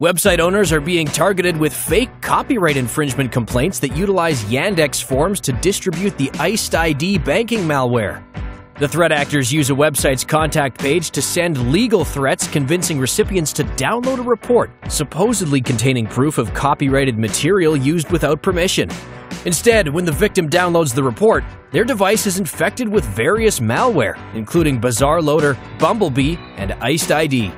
Website owners are being targeted with fake copyright infringement complaints that utilize Yandex forms to distribute the IcedID banking malware. The threat actors use a website's contact page to send legal threats convincing recipients to download a report supposedly containing proof of copyrighted material used without permission. Instead, when the victim downloads the report, their device is infected with various malware, including BazarLoader, Bumblebee, and IcedID.